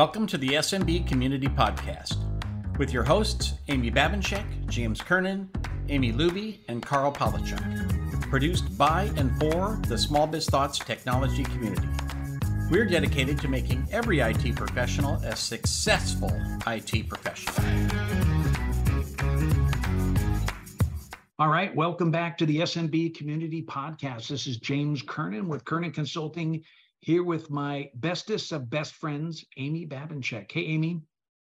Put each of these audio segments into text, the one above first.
Welcome to the SMB Community Podcast with your hosts, Amy Babinchak, James Kernan, Amy Luby, and Karl Palachuk. Produced by and for the Small Biz Thoughts technology community. We're dedicated to making every IT professional a successful IT professional. All right, welcome back to the SMB Community Podcast. This is James Kernan with Kernan Consulting here with my bestest of best friends, Amy Babinchak. Hey, Amy.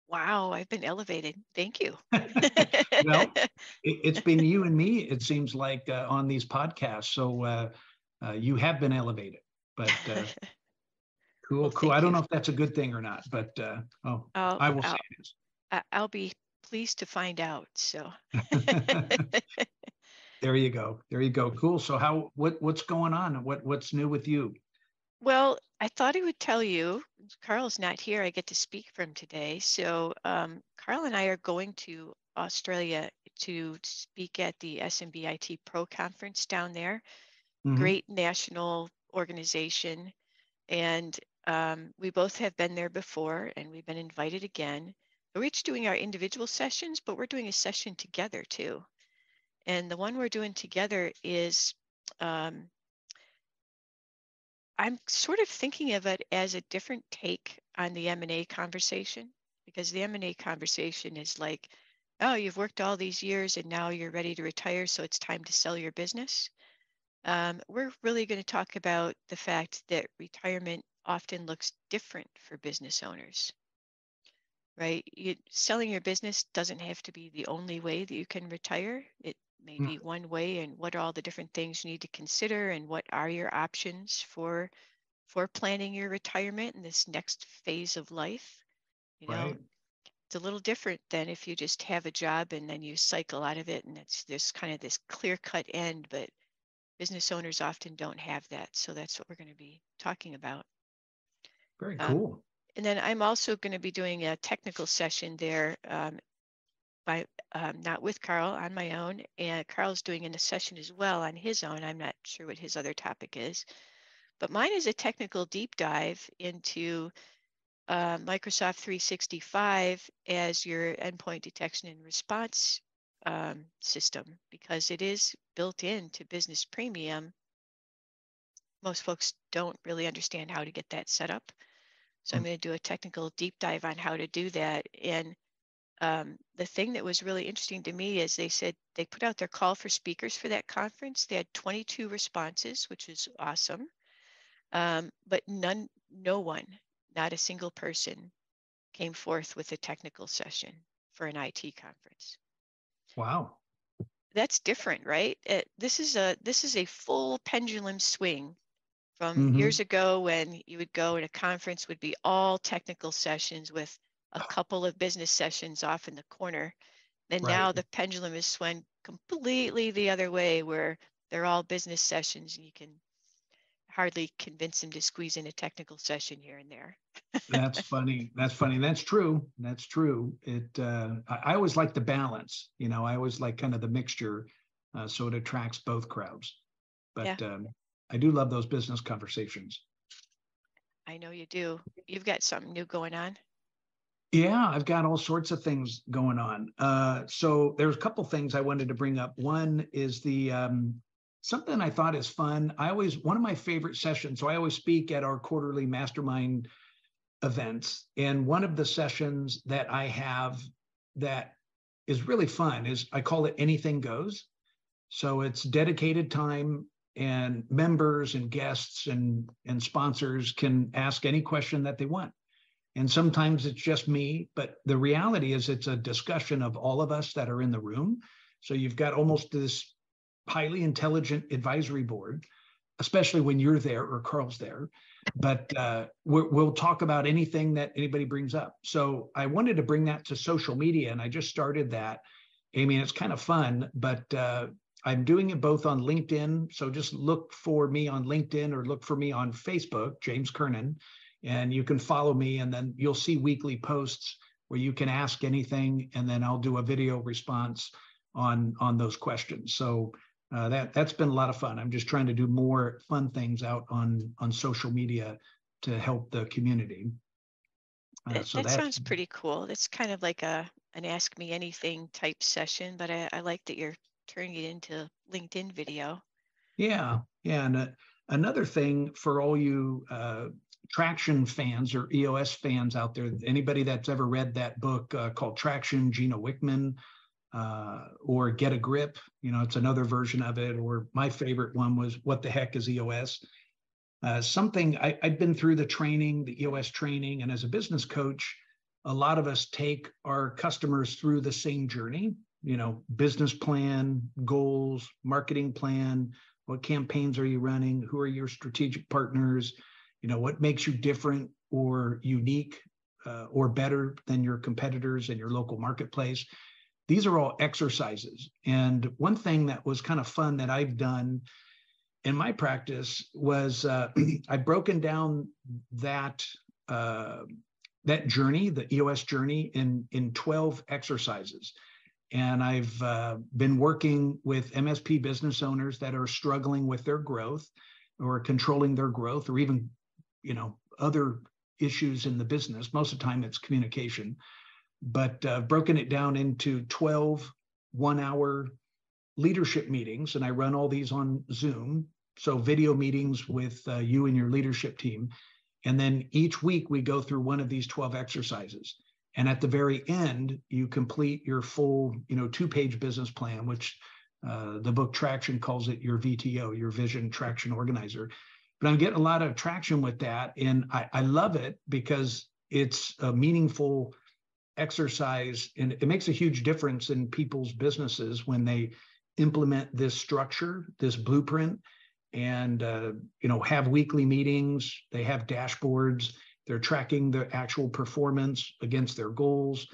Wow, I've been elevated. Thank you. well, it, has been you and me, it seems like, uh, on these podcasts. So uh, uh, you have been elevated, but uh, cool, well, cool. I don't you. know if that's a good thing or not, but uh, oh, I'll, I will I'll, say it is. I'll be pleased to find out. So there you go. There you go. Cool. So how what what's going on? What what's new with you? Well, I thought I would tell you. Karl's not here. I get to speak for him today. So um, Karl and I are going to Australia to speak at the SMBIT Pro Conference down there. Mm-hmm. Great national organization, and um, we both have been there before, and we've been invited again. We're each doing our individual sessions, but we're doing a session together too. And the one we're doing together is um, I'm sort of thinking of it as a different take on the M&A conversation because the M&A conversation is like, oh, you've worked all these years and now you're ready to retire, so it's time to sell your business. Um, we're really going to talk about the fact that retirement often looks different for business owners, right? You, selling your business doesn't have to be the only way that you can retire. It maybe mm. one way and what are all the different things you need to consider and what are your options for for planning your retirement in this next phase of life you know right. it's a little different than if you just have a job and then you cycle out of it and it's this kind of this clear cut end but business owners often don't have that so that's what we're going to be talking about very um, cool and then i'm also going to be doing a technical session there um, by um, not with Karl on my own, and Karl's doing in a session as well on his own. I'm not sure what his other topic is, but mine is a technical deep dive into uh, Microsoft 365 as your endpoint detection and response um, system because it is built into Business Premium. Most folks don't really understand how to get that set up. So I'm hmm. going to do a technical deep dive on how to do that. And um, the thing that was really interesting to me is they said they put out their call for speakers for that conference. They had 22 responses, which is awesome. Um, but none, no one, not a single person came forth with a technical session for an IT conference. Wow. That's different, right? It, this is a this is a full pendulum swing from mm-hmm. years ago when you would go and a conference would be all technical sessions with a couple of business sessions off in the corner. And right. now the pendulum is swung completely the other way where they're all business sessions and you can hardly convince them to squeeze in a technical session here and there. That's funny. That's funny. That's true. That's true. It. Uh, I, always like the balance. You know, I always like kind of the mixture, uh, so it attracts both crowds. But yeah. um, I do love those business conversations. I know you do. You've got something new going on. Yeah, I've got all sorts of things going on. Uh, so there's a couple things I wanted to bring up. One is the um, something I thought is fun. I always one of my favorite sessions. So I always speak at our quarterly mastermind events, and one of the sessions that I have that is really fun is I call it Anything Goes. So it's dedicated time and members and guests and and sponsors can ask any question that they want and sometimes it's just me, but the reality is it's a discussion of all of us that are in the room. So you've got almost this highly intelligent advisory board, especially when you're there or Karl's there. But uh, we will talk about anything that anybody brings up. So I wanted to bring that to social media, and I just started that. I mean, it's kind of fun, but uh, I'm doing it both on LinkedIn. So just look for me on LinkedIn or look for me on Facebook, James Kernan and you can follow me and then you'll see weekly posts where you can ask anything and then I'll do a video response on on those questions. So uh, that that's been a lot of fun. I'm just trying to do more fun things out on on social media to help the community. Uh, That, so that sounds pretty cool. That's kind of like a an ask me anything type session, but I, I like that you're turning it into LinkedIn video. Yeah, yeah. And uh, another thing for all you uh, Traction fans or EOS fans out there, anybody that's ever read that book uh, called Traction, Gino Wickman, uh, or Get a Grip, you know, it's another version of it. Or my favorite one was What the Heck is EOS? Uh, something I, I'd been through the training, the EOS training, and as a business coach, a lot of us take our customers through the same journey, you know, business plan, goals, marketing plan, what campaigns are you running? Who are your strategic partners? You know, what makes you different or unique uh, or better than your competitors in your local marketplace? These are all exercises. And one thing that was kind of fun that I've done in my practice was uh, I've broken down that uh, that journey, the EOS journey, in in 12 exercises. And I've uh, been working with MSP business owners that are struggling with their growth or controlling their growth or even, you know, other issues in the business. Most of the time it's communication, but uh, broken it down into 12 one hour leadership meetings. And I run all these on Zoom. So video meetings with uh, you and your leadership team. And then each week we go through one of these 12 exercises and at the very end you complete your full you know two page business plan which uh, the book traction calls it your vto your vision traction organizer but i'm getting a lot of traction with that and i, I love it because it's a meaningful exercise and it makes a huge difference in people's businesses when they implement this structure this blueprint and uh, you know have weekly meetings they have dashboards they're tracking the actual performance against their goals.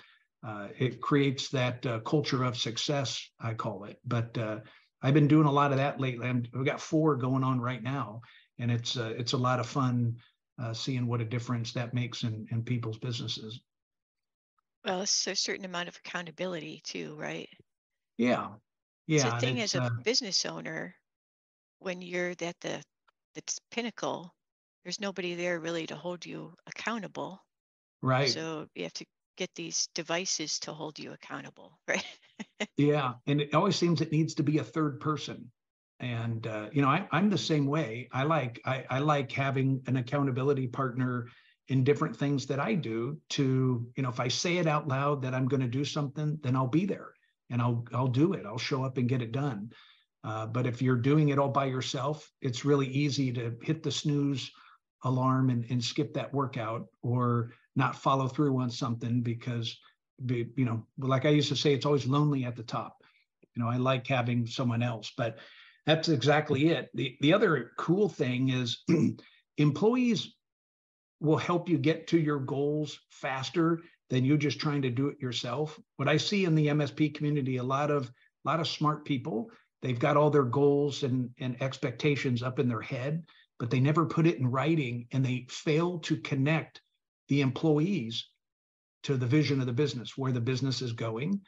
Uh, it creates that uh, culture of success, I call it. But uh, I've been doing a lot of that lately. i have got four going on right now, and it's uh, it's a lot of fun uh, seeing what a difference that makes in, in people's businesses. Well, it's a certain amount of accountability too, right? Yeah, yeah. the thing as a uh business owner, when you're at the the pinnacle there's nobody there really to hold you accountable. Right. So you have to get these devices to hold you accountable, right? yeah, and it always seems it needs to be a third person. And uh, you know, I, I'm the same way. I like I, I like having an accountability partner in different things that I do. To you know, if I say it out loud that I'm going to do something, then I'll be there and I'll I'll do it. I'll show up and get it done. Uh, but if you're doing it all by yourself, it's really easy to hit the snooze alarm and, and skip that workout or not follow through on something because you know like i used to say it's always lonely at the top you know i like having someone else but that's exactly it the, the other cool thing is employees will help you get to your goals faster than you just trying to do it yourself what i see in the msp community a lot of a lot of smart people they've got all their goals and, and expectations up in their head but they never put it in writing and they fail to connect the employees to the vision of the business, where the business is going.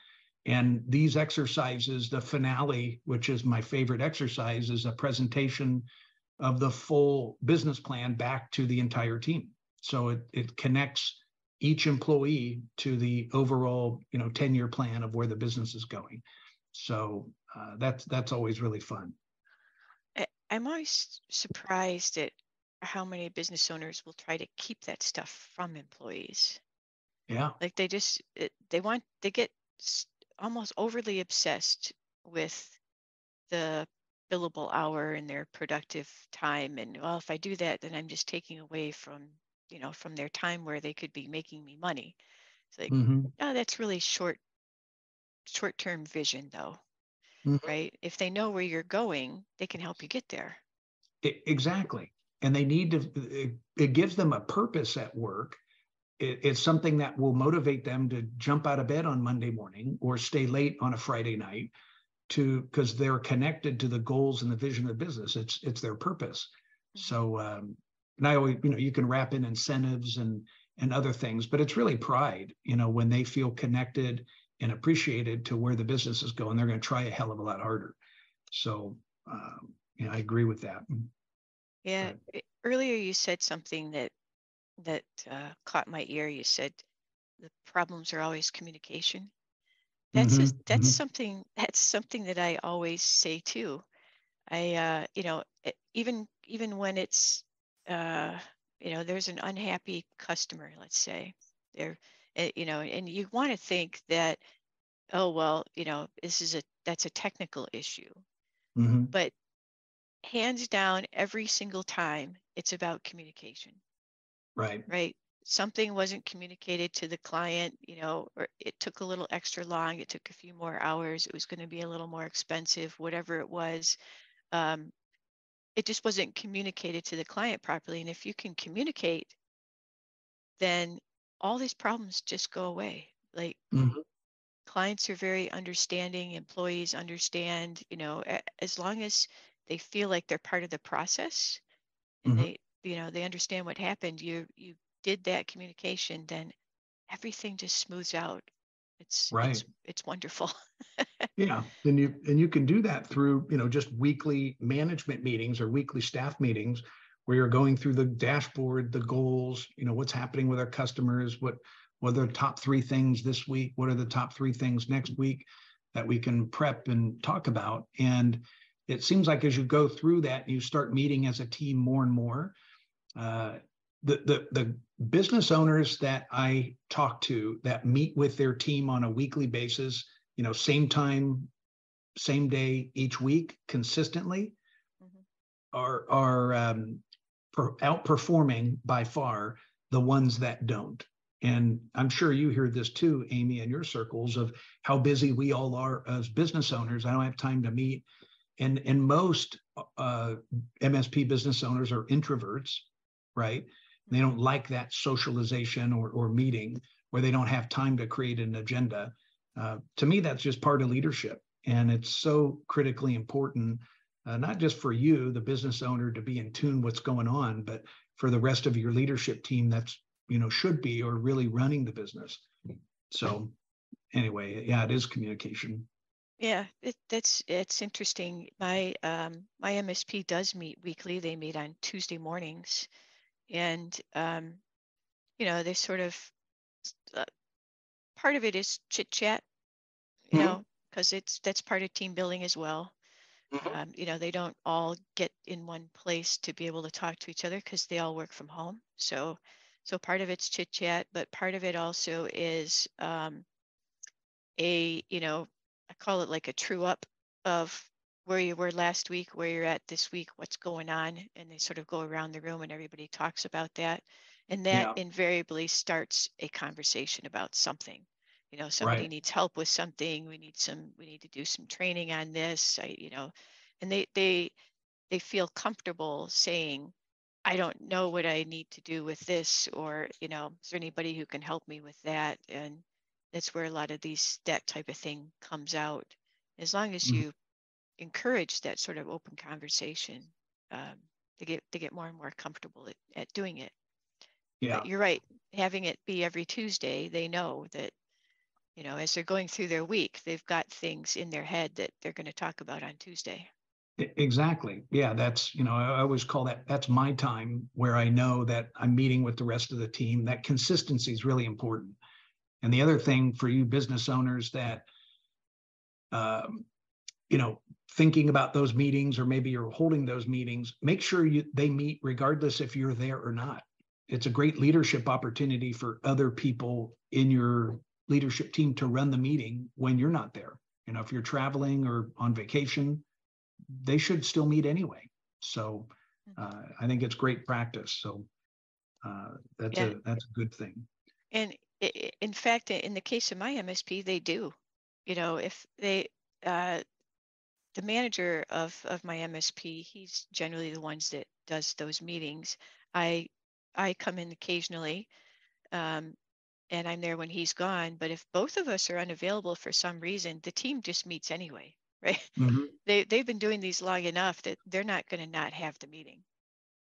And these exercises, the finale, which is my favorite exercise, is a presentation of the full business plan back to the entire team. So it, it connects each employee to the overall, you know, 10 year plan of where the business is going. So uh, that's that's always really fun. I'm always surprised at how many business owners will try to keep that stuff from employees. Yeah. Like they just it, they want they get almost overly obsessed with the billable hour and their productive time and well if I do that then I'm just taking away from you know from their time where they could be making me money. It's like mm-hmm. oh that's really short short term vision though mm-hmm. right? If they know where you're going, they can help you get there. Exactly. And they need to, it, it gives them a purpose at work. It, it's something that will motivate them to jump out of bed on Monday morning or stay late on a Friday night to because they're connected to the goals and the vision of the business. It's it's their purpose. Mm-hmm. So um, and I always, you know, you can wrap in incentives and and other things, but it's really pride, you know, when they feel connected and appreciated to where the business is going, they're going to try a hell of a lot harder. So, um, yeah, I agree with that. Yeah. But, earlier, you said something that that uh, caught my ear. You said the problems are always communication. That's Mhm, just, that's mhm. something that's something that I always say too. I uh, you know even even when it's uh, you know there's an unhappy customer, let's say there uh, you know, and you want to think that oh well you know this is a that's a technical issue, Mhm. but hands down every single time it's about communication Right. right? Something wasn't communicated to the client, you know, or it took a little extra long, it took a few more hours, it was going to be a little more expensive, whatever it was. Um, it just wasn't communicated to the client properly. And if you can communicate, then all these problems just go away. Like Mhm. clients are very understanding, employees understand, you know, as long as they feel like they're part of the process and Mhm. they you know they understand what happened you you did that communication then everything just smooths out it's Right. it's it's wonderful Yeah. And you and you can do that through, you know, just weekly management meetings or weekly staff meetings where you're going through the dashboard, the goals, you know, what's happening with our customers, what what are the top three things this week, what are the top three things next week that we can prep and talk about. And it seems like as you go through that, you start meeting as a team more and more. Uh, the, the the business owners that I talk to that meet with their team on a weekly basis, you know, same time, same day each week consistently, Mhm. are are um, per, outperforming by far the ones that don't. And I'm sure you hear this too, Amy, in your circles of how busy we all are as business owners. I don't have time to meet, and and most uh, MSP business owners are introverts, right? They don't like that socialization or or meeting where they don't have time to create an agenda. Uh, to me, that's just part of leadership, and it's so critically important, uh, not just for you, the business owner, to be in tune what's going on, but for the rest of your leadership team that's you know should be or really running the business. So anyway, yeah, it is communication. yeah it, that's it's interesting my um my msp does meet weekly they meet on tuesday mornings and um you know they sort of uh, part of it is chit chat you Mhm. know because it's that's part of team building as well. Um, you know they don't all get in one place to be able to talk to each other because they all work from home. So so part of it's chit chat but part of it also is um, a you know i call it like a true up of where you were last week where you're at this week what's going on and they sort of go around the room and everybody talks about that and that Yeah, invariably starts a conversation about something you know somebody right. needs help with something we need some we need to do some training on this I, you know and they they they feel comfortable saying i don't know what i need to do with this or you know is there anybody who can help me with that and that's where a lot of these that type of thing comes out as long as Mhm. you encourage that sort of open conversation um, they get they get more and more comfortable at, at doing it Yeah. but you're right having it be every tuesday they know that you know as they're going through their week they've got things in their head that they're going to talk about on tuesday Exactly. Yeah, that's, you know, I I always call that, that's my time where I know that I'm meeting with the rest of the team. That consistency is really important. And the other thing for you business owners that, um, you know, thinking about those meetings or maybe you're holding those meetings, make sure you they meet regardless if you're there or not. It's a great leadership opportunity for other people in your leadership team to run the meeting when you're not there. You know, if you're traveling or on vacation, they should still meet anyway. So uh, I think it's great practice. So uh, that's yeah a that's a good thing. And in fact, in the case of my MSP, they do. You know, if they, uh, the manager of of my MSP, he's generally the ones that does those meetings. I I come in occasionally, um, and I'm there when he's gone. But if both of us are unavailable for some reason, the team just meets anyway, right? Mhm. They they've been doing these long enough that they're not going to not have the meeting.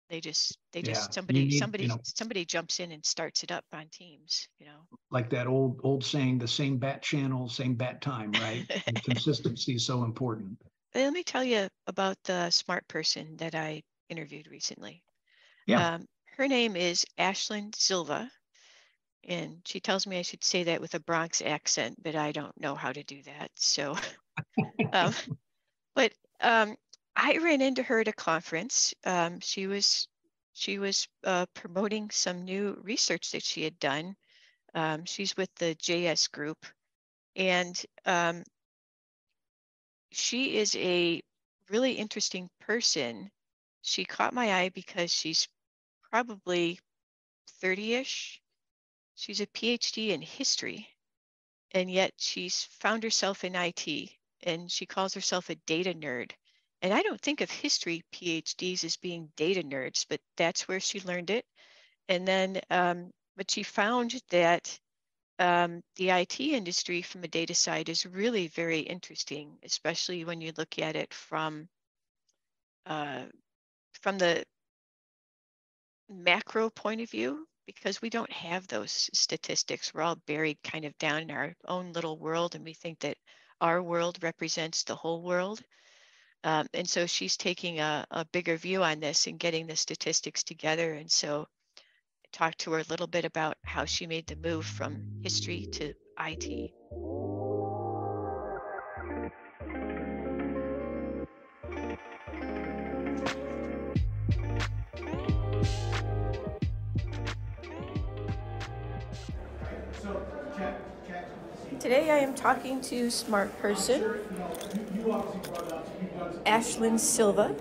They just they just you somebody need you somebody know somebody jumps in and starts it up on Teams. You know. like that old old saying, the same bat channel, same bat time, right? And consistency is so important. Let me tell you about the smart person that I interviewed recently. Yeah. Um, her name is Ashlyn Szilva. And she tells me I should say that with a Bronx accent, but I don't know how to do that. So, um, but um, I ran into her at a conference. Um, she was she was uh, promoting some new research that she had done. Um, she's with the JS group, and um, she is a really interesting person. She caught my eye because she's probably 30-ish. She's a PhD in history, and yet she's found herself in IT, and she calls herself a data nerd. And I don't think of history PhDs as being data nerds, but that's where she learned it. And then, um, but she found that um, the IT industry from a data side is really very interesting, especially when you look at it from uh, from the macro point of view, because we don't have those statistics. We're all buried kind of down in our own little world, and we think that our world represents the whole world. Um, and so she's taking a, a bigger view on this and getting the statistics together. And so talk to her a little bit about how she made the move from history to IT. Today I am talking to smart person, Ashlyn Szilva.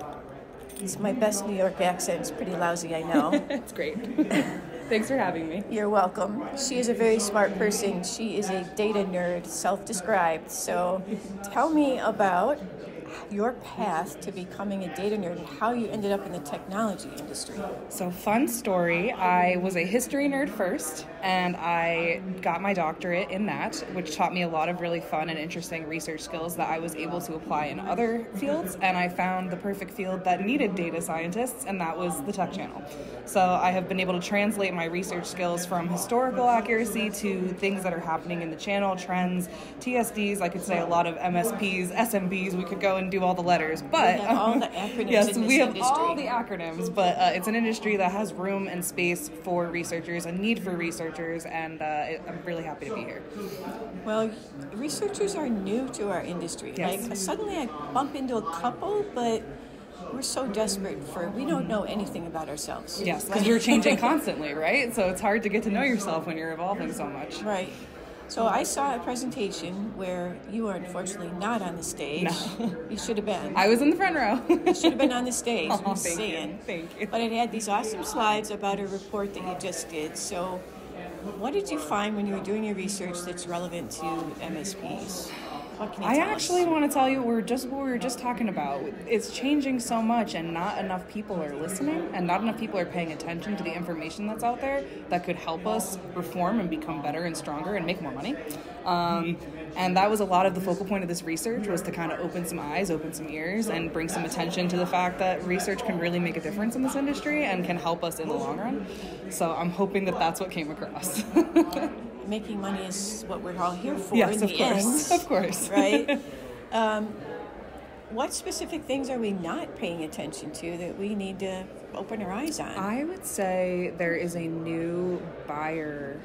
It's my best New York accent. It's pretty lousy, I know. it's great. Thanks for having me. You're welcome. She is a very smart person. She is a data nerd, self described. So tell me about your path to becoming a data nerd and how you ended up in the technology industry. So, fun story. I was a history nerd first, and I got my doctorate in that, which taught me a lot of really fun and interesting research skills that I was able to apply in other fields. And I found the perfect field that needed data scientists, and that was the tech channel. So, I have been able to translate my research skills from historical accuracy to things that are happening in the channel, trends, TSDs. I could say a lot of MSPs, SMBs. We could go and do all the letters, but all the acronyms. yes, we have industry. all the acronyms, but uh, it's an industry that has room and space for researchers, a need for researchers, and uh, I'm really happy to be here. Well, researchers are new to our industry. Yes. Like suddenly, I bump into a couple, but we're so desperate for we don't know anything about ourselves. Yes, because we're changing constantly, right? So it's hard to get to know yourself when you're evolving so much. Right. So I saw a presentation where you were unfortunately not on the stage. No. You should have been. I was in the front row. you should have been on the stage. Oh, thank you. Thank you. But it had these awesome slides about a report that you just did. So what did you find when you were doing your research that's relevant to MSPs? What can you I actually us? want to tell you we're just what we were just talking about. It's changing so much, and not enough people are listening, and not enough people are paying attention to the information that's out there that could help us reform and become better and stronger and make more money. Um, and that was a lot of the focal point of this research was to kind of open some eyes, open some ears, and bring some attention to the fact that research can really make a difference in this industry and can help us in the long run. So I'm hoping that that's what came across. Making money is what we're all here for yes, in of the course, end. of course. right? Um, what specific things are we not paying attention to that we need to open our eyes on? I would say there is a new buyer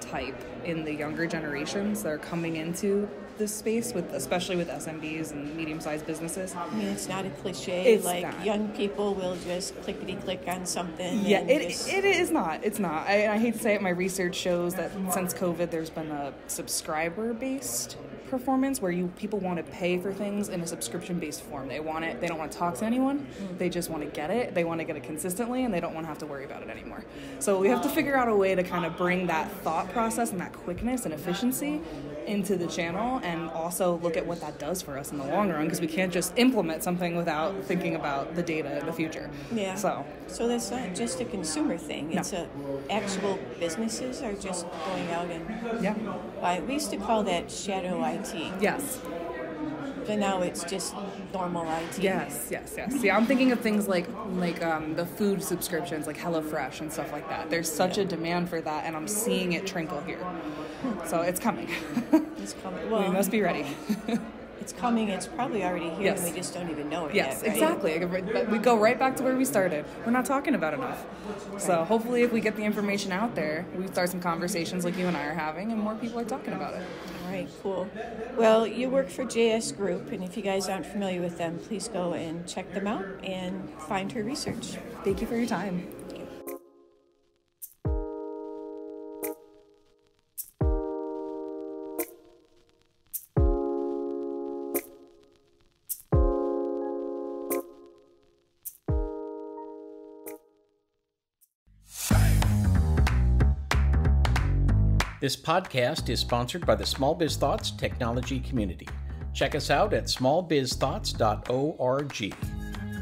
type in the younger generations that are coming into this space with especially with SMBs and medium-sized businesses. I mean, it's not a cliche. It's like not. young people will just clickety click on something. Yeah, it, just- it is not. It's not. I, I hate to say it. My research shows that since COVID, there's been a subscriber-based performance where you people want to pay for things in a subscription-based form. They want it. They don't want to talk to anyone. Mm. They just want to get it. They want to get it consistently, and they don't want to have to worry about it anymore. So we have to figure out a way to kind of bring that thought process and that quickness and efficiency into the channel, and also look at what that does for us in the long run because we can't just implement something without thinking about the data in the future. Yeah. So. So that's not just a consumer thing. No. It's a actual businesses are just going out and Yeah. buy. We used to call that shadow IT, Yes. But now it's just normal IT. Yes, yes, yes. See, I'm thinking of things like like um, the food subscriptions, like HelloFresh and stuff like that. There's such a demand for that, and I'm seeing it trinkle here. So it's coming. It's coming. we must be ready. it's coming. It's probably already here, Yes. and we just don't even know it Yes, yet. right? exactly. We go right back to where we started. We're not talking about enough. So hopefully, if we get the information out there, we start some conversations like you and I are having, and more people are talking about it. All right, cool. Well, you work for JS Group, and if you guys aren't familiar with them, please go and check them out and find her research. Thank you for your time. This podcast is sponsored by the Small Biz Thoughts technology community. Check us out at smallbizthoughts.org.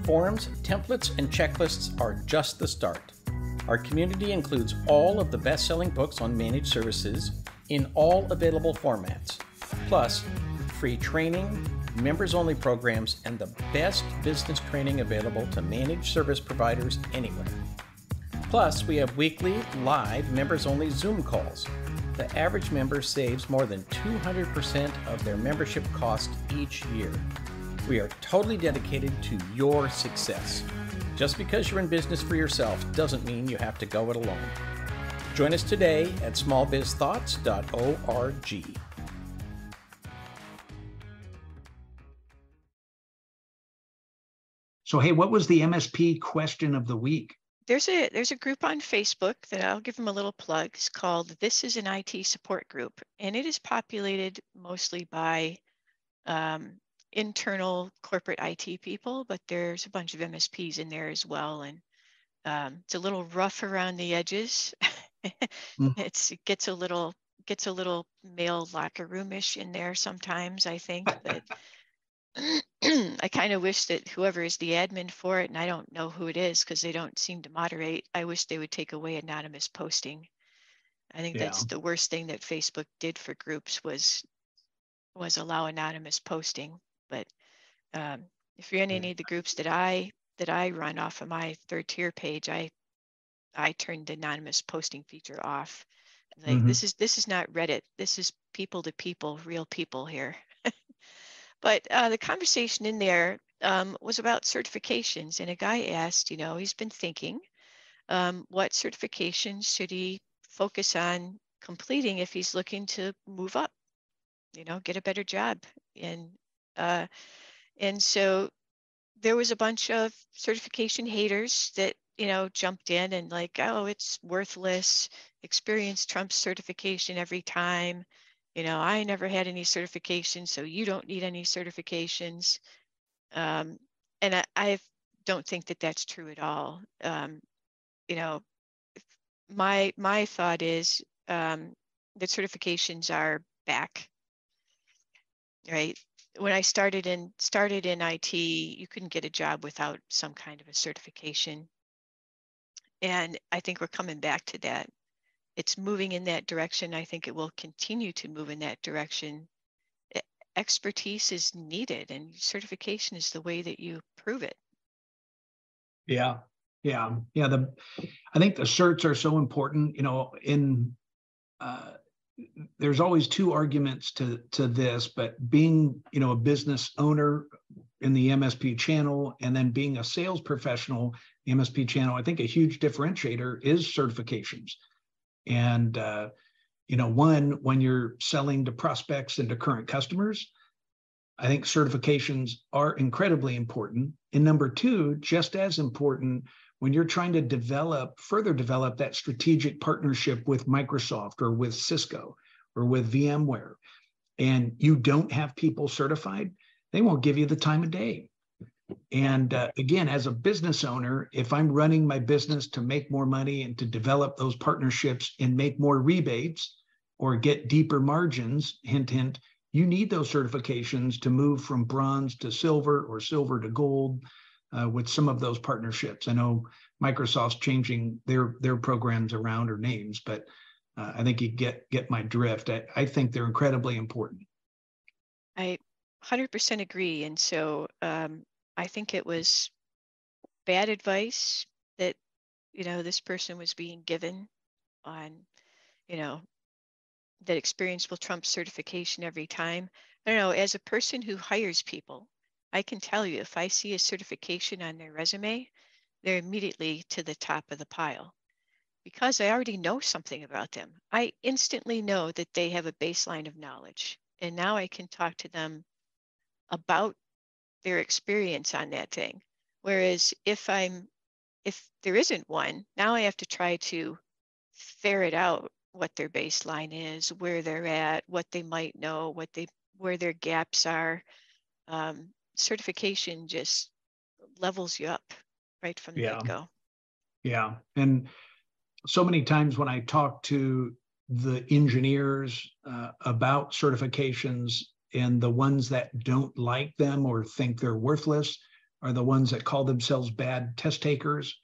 Forums, templates, and checklists are just the start. Our community includes all of the best selling books on managed services in all available formats, plus free training, members only programs, and the best business training available to managed service providers anywhere. Plus, we have weekly, live, members only Zoom calls. The average member saves more than 200% of their membership cost each year. We are totally dedicated to your success. Just because you're in business for yourself doesn't mean you have to go it alone. Join us today at smallbizthoughts.org. So, hey, what was the MSP question of the week? There's a there's a group on Facebook that I'll give them a little plug. It's called This is an IT Support Group, and it is populated mostly by um, internal corporate IT people, but there's a bunch of MSPs in there as well, and um, it's a little rough around the edges. Mm. It's it gets a little gets a little male locker roomish in there sometimes. I think, but I kind of wish that whoever is the admin for it, and I don't know who it is because they don't seem to moderate. I wish they would take away anonymous posting. I think that's the worst thing that Facebook did for groups was was allow anonymous posting. But um, if you're in any of the groups that I that I run off of my third tier page, I I turned the anonymous posting feature off. Like Mhm. this is this is not Reddit. This is people to people, real people here. But uh, the conversation in there um, was about certifications, and a guy asked, you know, he's been thinking, um, what certifications should he focus on completing if he's looking to move up, you know, get a better job, and uh, and so there was a bunch of certification haters that you know jumped in and like oh it's worthless. Experience trumps certification every time you know i never had any certifications so you don't need any certifications um, and I, I don't think that that's true at all um, you know my my thought is um, that certifications are back right when I started in started in IT, you couldn't get a job without some kind of a certification. And I think we're coming back to that. It's moving in that direction. I think it will continue to move in that direction. Expertise is needed, and certification is the way that you prove it. Yeah. Yeah. Yeah. The I think the certs are so important, you know, in uh there's always two arguments to to this, but being, you know, a business owner in the MSP channel and then being a sales professional, the MSP channel, I think a huge differentiator is certifications. And uh, you know, one, when you're selling to prospects and to current customers, I think certifications are incredibly important. And number two, just as important, when you're trying to develop, further develop that strategic partnership with Microsoft or with Cisco or with VMware, and you don't have people certified, they won't give you the time of day. And uh, again, as a business owner, if I'm running my business to make more money and to develop those partnerships and make more rebates or get deeper margins, hint, hint, you need those certifications to move from bronze to silver or silver to gold uh, with some of those partnerships. I know Microsoft's changing their their programs around or names, but uh, I think you get get my drift. I, I think they're incredibly important. I 100% agree. And so um, I think it was bad advice that, you know, this person was being given on, you know, that experience will trump certification every time. I don't know, as a person who hires people, I can tell you if I see a certification on their resume, they're immediately to the top of the pile because I already know something about them. I instantly know that they have a baseline of knowledge. And now I can talk to them about their experience on that thing. Whereas if I'm if there isn't one, now I have to try to ferret out what their baseline is, where they're at, what they might know, what they where their gaps are. Um, certification just levels you up right from the Yeah. get-go. Yeah. And so many times when I talk to the engineers uh, about certifications and the ones that don't like them or think they're worthless are the ones that call themselves bad test takers.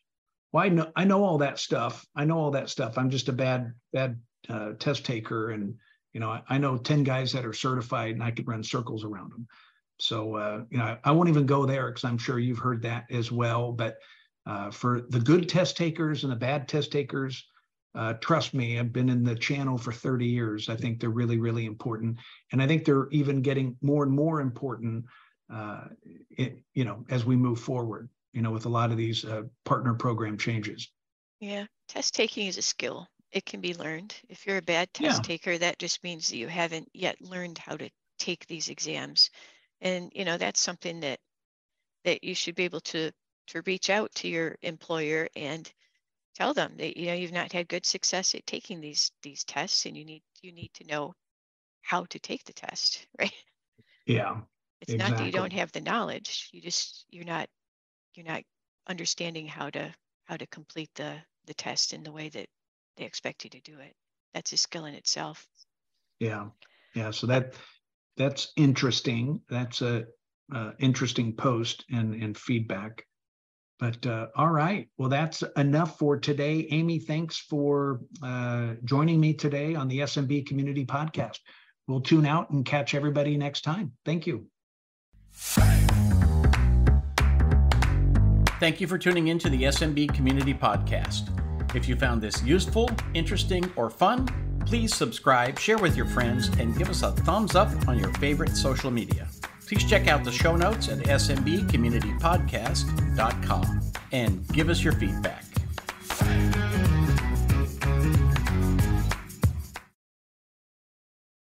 Well, I know I know all that stuff. I know all that stuff. I'm just a bad bad uh, test taker, and you know I, I know ten guys that are certified, and I could run circles around them. So uh, you know I, I won't even go there because I'm sure you've heard that as well. But uh, for the good test takers and the bad test takers, uh, trust me, I've been in the channel for 30 years. I think they're really, really important, and I think they're even getting more and more important. Uh, it, you know, as we move forward, you know, with a lot of these uh, partner program changes. Yeah, test taking is a skill. It can be learned. If you're a bad test Yeah. taker, that just means that you haven't yet learned how to take these exams. And you know, that's something that that you should be able to to reach out to your employer and tell them that you know you've not had good success at taking these these tests and you need you need to know how to take the test, right? Yeah, It's not that you don't have the knowledge. You just you're not you're not understanding how to how to complete the the test in the way that they expect you to do it. That's a skill in itself. yeah, yeah. So that that's interesting. That's a uh, interesting post and and feedback. But uh, all right, well, that's enough for today. Amy, thanks for uh, joining me today on the SMB Community Podcast. We'll tune out and catch everybody next time. Thank you. Thank you for tuning in to the SMB Community Podcast. If you found this useful, interesting, or fun, please subscribe, share with your friends, and give us a thumbs up on your favorite social media. Please check out the show notes at smbcommunitypodcast.com and give us your feedback.